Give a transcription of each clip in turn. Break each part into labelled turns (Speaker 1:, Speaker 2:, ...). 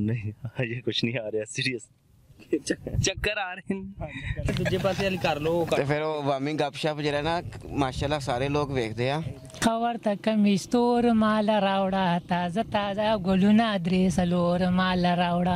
Speaker 1: नहीं ये कुछ नहीं आ रहा सीरियस
Speaker 2: ਚੱਕਰ ਆ ਰਹੇ ਨੇ ਦੂਜੇ ਪਾਸੇ ਵਾਲੀ ਕਰ ਲਓ
Speaker 3: ਤੇ ਫਿਰ ਉਹ ਵਾਮੀ ਗੱਪਸ਼ਪ ਜਿਹੜਾ ਨਾ ਮਾਸ਼ਾਅੱਲਾ ਸਾਰੇ ਲੋਕ ਵੇਖਦੇ ਆ
Speaker 4: खबर तक मिस्तूर माला रावड़ा ताजा ताजा गोलूना ड्रेस लोर माला रावड़ा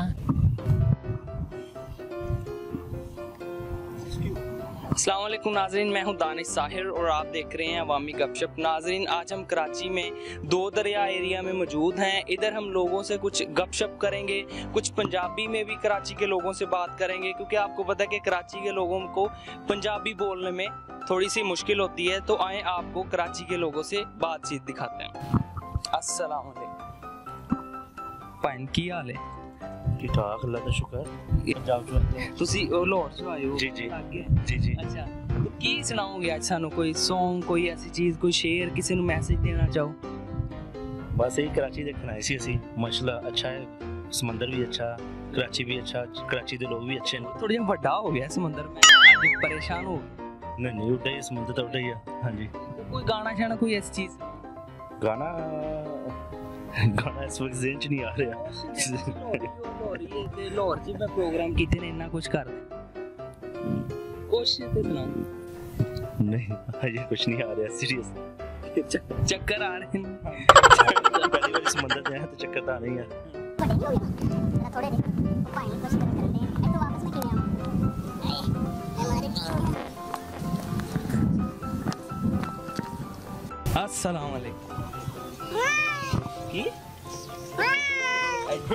Speaker 2: असलम नाजरीन, मैं हूँ दानिश साहिर और आप देख रहे हैं अवामी गपशप। नाजरीन, आज हम कराची में दो दरिया एरिया में मौजूद हैं। इधर हम लोगों से कुछ गपशप करेंगे, कुछ पंजाबी में भी कराची के लोगों से बात करेंगे, क्योंकि आपको पता है कि कराची के लोगों को पंजाबी बोलने में थोड़ी सी मुश्किल होती है तो आए आपको कराची के लोगों से बातचीत दिखाते हैं। असलकुम की हाल है। ਹਾਲ ਹੈ
Speaker 1: ठीक ठाक अल्लाह का शुक्र पंजाब चो आते हैं।
Speaker 2: ਤੁਸੀਂ ਉਹ ਲਾਹੌਰ ਤੋਂ ਆਏ ਹੋ
Speaker 1: ਜੀ, ਜੀ।
Speaker 2: ਅੱਗੇ
Speaker 1: जी जी
Speaker 2: ਅੱਛਾ ਤੇ ਕੀ ਸੁਣਾਓਗੇ ਅੱਜ ਸਾਨੂੰ ਕੋਈ Song ਕੋਈ ਐਸੀ ਚੀਜ਼ ਕੋਈ ਸ਼ੇਰ ਕਿਸੇ ਨੂੰ ਮੈਸੇਜ ਦੇਣਾ ਚਾਹੋ
Speaker 1: बस यही कराची देखना है सी माशाल्लाह अच्छा है समंदर भी अच्छा कराची भी अच्छा कराची के लोग भी अच्छे हैं
Speaker 2: ਥੋੜਾ ਜਿਹਾ ਵੱਡਾ ਹੋ ਗਿਆ ਸਮੁੰਦਰ ਮੈਂ ਅੱਜ ਪਰੇਸ਼ਾਨ ਹੋ ਗਿਆ
Speaker 1: नहीं नहीं उड्डा ही समुद्र तो उड्डा ही है हाँ जी
Speaker 2: ਕੋਈ ਗਾਣਾ ਸ਼ਾਣਾ ਕੋਈ ਐਸੀ ਚੀਜ਼
Speaker 1: गाना गाना इस वक्त जेन च नहीं आ रहा
Speaker 2: ਲਾਹੌਰ ਜੀ ਮੈਂ ਪ੍ਰੋਗਰਾਮ ਕੀਤੇ ਨੇ ਇੰਨਾ ਕੁਝ ਕਰ ਕੋਸ਼ਿਸ਼ ਤੇ ਸੁਣਾਓ
Speaker 1: ਨਹੀਂ ਹਜੇ ਕੁਝ ਨਹੀਂ ਆ ਰਿਹਾ ਸੀਰੀਅਸ
Speaker 2: ਚੱਕਰ ਆ ਰਹੇ ਨੇ
Speaker 1: ਪਹਿਲੀ ਵਾਰ ਸਮੁੰਦਰ ਤੇ ਆਇਆ ਤਾਂ ਚੱਕਰ ਤਾਂ ਆ ਰਹੀ ਆ
Speaker 2: ਥੋੜੇ ਦੇ
Speaker 5: ਭਾਈ ਕੁਝ ਕਰਦੇ ਨੇ ਇਹ ਤੋਂ ਵਾਪਸ ਨਾ ਕਿਵੇਂ ਆਵਾਂ
Speaker 2: ਅਸਲਾਮ ਅਲੈਕੁਮ ਕੀ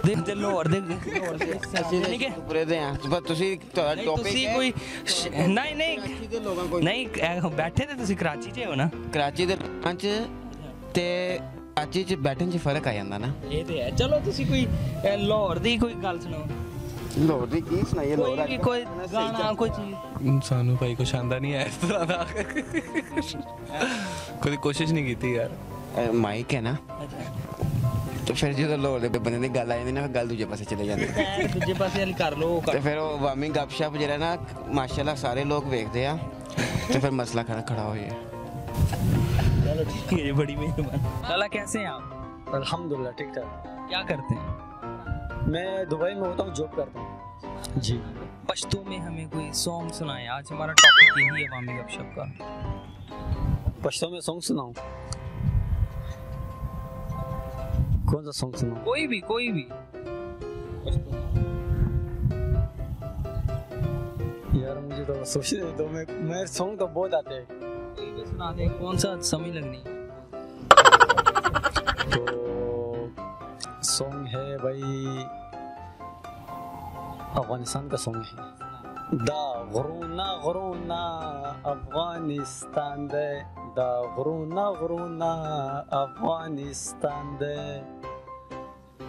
Speaker 2: ਦੇ ਦੇ ਲਾਹੌਰ ਦੇ ਲਾਹੌਰ ਦੇ ਯਾਨੀ ਕਿ
Speaker 3: ਪੂਰੇ ਦੇ ਆ ਪਰ ਤੁਸੀਂ ਤੁਹਾਡਾ
Speaker 2: ਨਹੀਂ
Speaker 3: ਟੌਪਿਕ
Speaker 2: ਤੁਸੀਂ ਕੋਈ ਸ਼- ਨਹੀਂ ਨਹੀਂ।
Speaker 3: ਕਰਾਚੀ ਦੇ ਲੋਕਾਂ ਕੋਈ
Speaker 2: ਨਹੀਂ ਇਹ ਬੈਠੇ ਤੇ ਤੁਸੀਂ ਕਰਾਚੀ 'ਚ ਹੋ ਨਾ।
Speaker 3: ਕਰਾਚੀ ਦੇ ਲੋਕਾਂ 'ਚ ਤੇ ਕਰਾਚੀ 'ਚ ਬੈਠਣ 'ਚ ਫ਼ਰਕ ਆ ਜਾਂਦਾ ਨਾ।
Speaker 2: ਇਹ ਤੇ ਹੈ। ਚਲੋ ਤੁਸੀਂ ਕੋਈ ਅਹ, ਲਾਹੌਰ ਦੀ ਕੋਈ ਗੱਲ ਸੁਣਾਓ।
Speaker 3: ਲੋਰ ਦੀ ਕੀ ਸੁਣਾਈਏ?
Speaker 2: ਕੋਈ ਵੀ ਕੋਈ ਗਾਣਾ ਕੋਈ ਚੀਜ਼।
Speaker 6: ਸਾਨੂੰ ਭਾਈ ਕੁਛ ਆਂਦਾ ਨਹੀਂ ਹੈ ਇਸ ਤਰ੍ਹਾਂ ਦਾ। ਕਦੀ ਕੋਸ਼ਿਸ਼ ਨਹੀਂ ਕੀਤੀ ਯਾਰ।
Speaker 3: ਮਾਈਕ ਹੈ ਨਾ। ਤੇ ਫਿਰ ਜਦੋਂ ਲੋਰ ਦੇ ਬੰਦੇ ਦੀ ਗੱਲ ਆ ਜਾਂਦੀ ਨਾ ਫਿਰ ਗੱਲ ਦੂਜੇ ਪਾਸੇ ਚਲੇ ਜਾਂਦੀ
Speaker 2: ਮੈਂ ਦੂਜੇ ਪਾਸੇ ਵਾਲੀ ਕਰ ਲਓ
Speaker 3: ਤੇ ਫਿਰ ਉਹ ਵਾਮੀ ਗੱਪਸ਼ਪ ਜਿਹੜਾ ਨਾ ਮਾਸ਼ਾਅੱਲਾ ਸਾਰੇ ਲੋਕ ਵੇਖਦੇ ਆ ਤੇ ਫਿਰ ਮਸਲਾ ਖੜਾ ਖੜਾ ਹੋ ਜਾਏ
Speaker 2: चलो ठीक है बड़ी मेहरबानी लाला कैसे हैं आप
Speaker 7: अल्हम्दुलिल्लाह ठीक ठाक
Speaker 2: क्या करते हैं
Speaker 7: मैं दुबई में होता हूँ जॉब करता हूँ जी
Speaker 2: पश्तो में हमें कोई सॉन्ग सुनाए आज हमारा टॉपिक यही है वामी गपशप का
Speaker 7: पश्तो में सॉन्ग सुनाऊँ कौन सा सॉन्ग सुनाऊँ
Speaker 2: कोई भी कोई भी।
Speaker 7: यार मुझे तो सोचने दो मैं मैं सॉन्ग तो बहुत आते हैं।
Speaker 2: कोई भी सुना दे कौन सा समय लगनी
Speaker 7: तो सॉन्ग है भाई अफ़गानिस्तान का सॉन्ग है। दा गरूना गरूना अफ़गानिस्तान दे। दा गरूना गरूना अफ़गानिस्तान दे।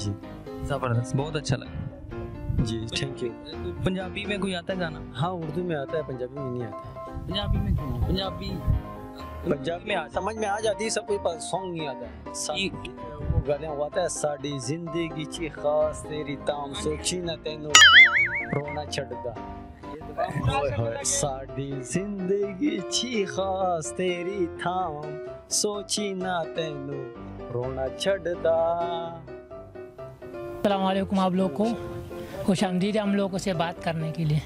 Speaker 7: जी
Speaker 2: जबरदस्त बहुत अच्छा लगा
Speaker 7: जी थैंक यू
Speaker 2: पंजाबी में कोई आता है गाना
Speaker 7: हाँ उर्दू में आता है पंजाबी में नहीं आता है
Speaker 2: पंजाबी में क्यों नहीं? पंजाबी
Speaker 7: पंजाबी में आ- समझ में आ जाती है सब कोई पर सॉन्ग नहीं आता है सा-
Speaker 2: ये-
Speaker 7: वो गाने वो आता है साड़ी जिंदगी ची खास तेरी ताम सोची ना तेनो रोना छड़दा ओए होए साड़ी ज़िंदगी ची खास तेरी थाम सोची ना तेनो रोना छड़दा
Speaker 4: अलैक्म आप लोग को। खुश आमदीद हम लोगों से बात करने के लिए।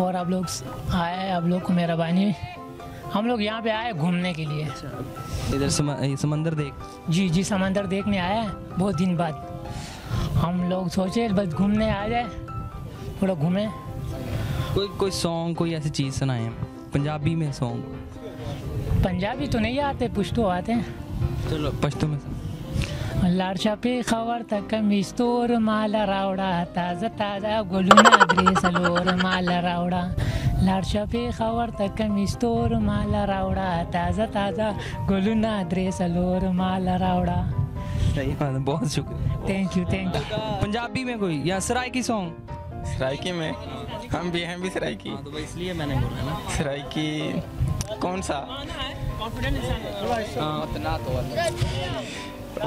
Speaker 4: और आप लोग आए आप लोग को मेहरबानी हम लोग यहाँ पे आए घूमने के लिए।
Speaker 2: इधर समंदर देख।
Speaker 4: जी जी समंदर देखने आया हैं बहुत दिन बाद। हम लोग सोचे बस घूमने आ जाए थोड़ा घूमें।
Speaker 2: कोई कोई सॉन्ग कोई ऐसी चीज़ सुनाए? पंजाबी में सॉन्ग
Speaker 4: पंजाबी तो नहीं आते पुश्तो आते हैं।
Speaker 2: चलो पश्तो में।
Speaker 4: लाडशा पे खबर तक मिस्तूर माला रावड़ा ताज़ा ताज़ा गोलूना ड्रेस लोर माला रावड़ा। लाडशा पे खबर तक मिस्तूर माला रावड़ा ताज़ा ताज़ा गोलूना ड्रेस लोर माला रावड़ा।
Speaker 2: सही बात बहुत शुक्रिया।
Speaker 4: Thank you thank you
Speaker 2: Punjabi में कोई? या सराइकी सॉन्ग
Speaker 6: सराइकी में? हम भी हम भी सराइकी
Speaker 2: हाँ, तो इसलिए मैंने बोला ना।
Speaker 6: सराइकी कौन सा?
Speaker 2: हाँ,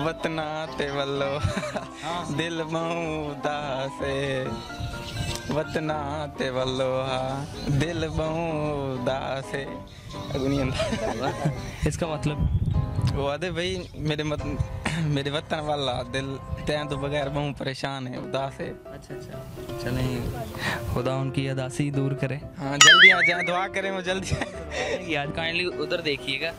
Speaker 6: वतना ते वल्लो। दिल बहु दासे वतना ते वल्लो। हा दिल बहु दासे
Speaker 2: इसका मतलब?
Speaker 6: वो आदे भाई मेरे मत मेरे वतन वाला दिल तैं तो बगैर परेशान है उदास है।
Speaker 2: अच्छा अच्छा। चलें खुदा उनकी अदासी दूर करे।
Speaker 6: हाँ जल्दी आ जाए दुआ करें वो जल्दी।
Speaker 2: यार काइंडली उधर देखिएगा।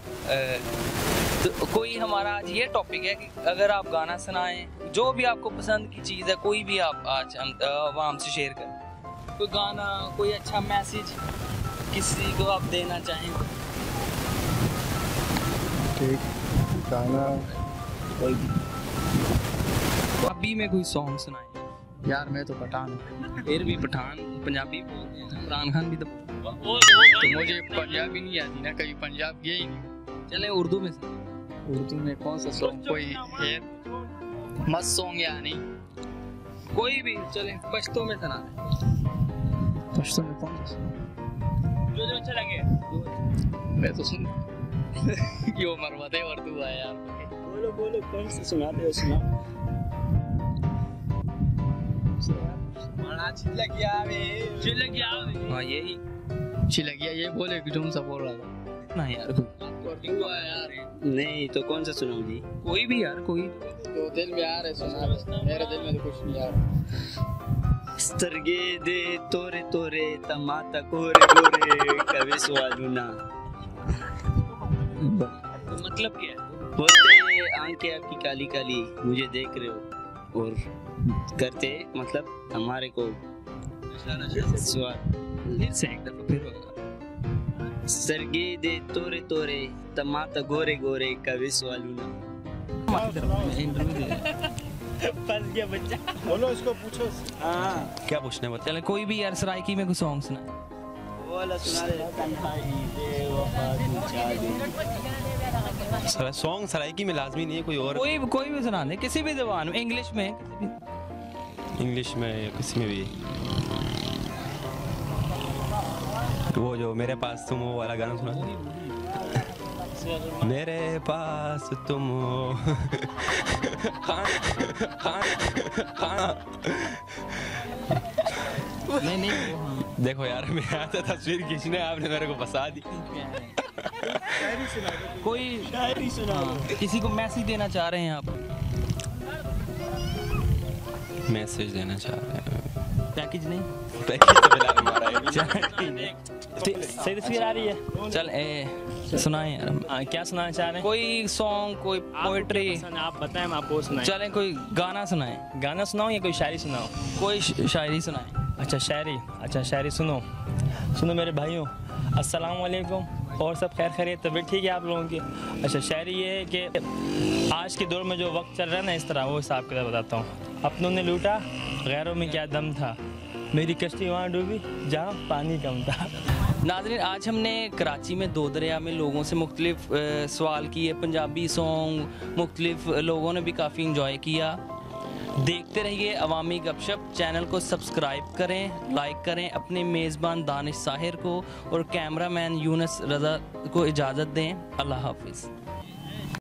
Speaker 2: तो कोई हमारा आज ये टॉपिक है कि अगर आप गाना सुनाएँ जो भी आपको पसंद की चीज़ है कोई भी आप आज हम आवाम से शेयर करें। कोई गाना कोई अच्छा मैसेज किसी को आप देना चाहें?
Speaker 8: गाना। कोई
Speaker 2: अभी में कोई सॉन्ग सुनाएँ
Speaker 8: यार मैं तो पठान
Speaker 2: फिर भी पठान पंजाबी बोलते हैं इमरान खान भी तो
Speaker 8: तो मुझे पंजाबी नहीं आती ना कभी पंजाब गया ही नहीं।
Speaker 2: चले उर्दू में
Speaker 8: उर्दू में कौन सा सॉन्ग कोई है? मस्त सॉन्ग यानी
Speaker 2: कोई भी चले पश्तो में सुना दें।
Speaker 8: पश्तो में कौन सा?
Speaker 2: जो जो अच्छा लगे।
Speaker 8: मैं तो सुन यो मरवाते उर्दू है यार।
Speaker 9: बोलो बोलो कौन सा सुनाते हो सुना
Speaker 2: हाँ यही।
Speaker 8: छिलक गया ये बोले कि तुम सा बोल रहा था
Speaker 2: ना यार?
Speaker 9: नहीं तो कौन सा सुनाऊं जी
Speaker 2: कोई भी यार कोई।
Speaker 8: तो दिल में आ रहा है सुना मेरे दिल में तो कुछ नहीं आ रहा।
Speaker 9: स्तरगे दे तोरे तोरे तमाता कोरे गोरे कभी स्वालूना
Speaker 2: तो मतलब क्या है?
Speaker 9: बोलते आँखें आपकी काली काली मुझे देख रहे हो। और करते मतलब हमारे को
Speaker 2: फिर से एक दफ़ा फिर होगा।
Speaker 9: सरगे दे तोरे तोरे तमाता गोरे गोरे कभी स्वालूना
Speaker 10: क्या पूछने
Speaker 2: चले कोई भी यार सराइकी में कोई सॉन्ग सुना
Speaker 9: दे
Speaker 10: सॉन्ग सराइकी में लाजमी नहीं है कोई और।
Speaker 2: कोई कोई भी सुना दे किसी भी जबान में इंग्लिश में
Speaker 10: इंग्लिश में या किसी में भी। वो जो मेरे पास तुम हो वाला गाना सुना मेरे पास तुम हो। खान खान खान।
Speaker 2: नहीं नहीं वो हाँ।
Speaker 10: देखो यार मैं आया था तस्वीर खींचने आपने मेरे को फंसा दी।
Speaker 2: कोई शायरी सुना किसी को मैसेज देना चाह रहे हैं आप?
Speaker 10: मैसेज देना चाह रहे हैं।
Speaker 2: पैकेज नहीं?
Speaker 10: पैकेज तो फ़िलहाल हमारा
Speaker 11: सही तस्वीर आ रही है?
Speaker 2: चल ए सुनाए यार।
Speaker 11: हाँ, क्या सुनाना चाह रहे हैं?
Speaker 2: कोई सॉन्ग कोई पोएट्री
Speaker 11: आप बताएँ हम आपको सुनाएँ।
Speaker 2: चले कोई गाना सुनाए।
Speaker 11: गाना सुनाओ या कोई शायरी सुनाओ
Speaker 2: कोई शायरी सुनाए।
Speaker 11: अच्छा शायरी। अच्छा शायरी सुनो। सुनो मेरे भाइयों, अस्सलाम वालेकुम और सब खैर खैरियत तबीयत ठीक है आप लोगों की? अच्छा शायरी ये है कि आज के दौर में जो वक्त चल रहा है ना, इस तरह, वो हिसाब किताब बताता हूँ। अपनों ने लूटा, गैरों में क्या दम था? मेरी कश्ती वहाँ डूबी, जहाँ पानी कम था।
Speaker 2: नाजरीन, आज हमने कराची में, दो दरिया में लोगों से मुख्तलिफ़ सवाल किए। पंजाबी सॉन्ग मुख्तलिफ़ लोगों ने भी काफ़ी इंजॉय किया। देखते रहिए अवामी गपशप। चैनल को सब्सक्राइब करें, लाइक करें, अपने मेज़बान दानिश साहिर को और कैमरामैन यूनस रज़ा को इजाज़त दें। अल्लाह हाफिज़।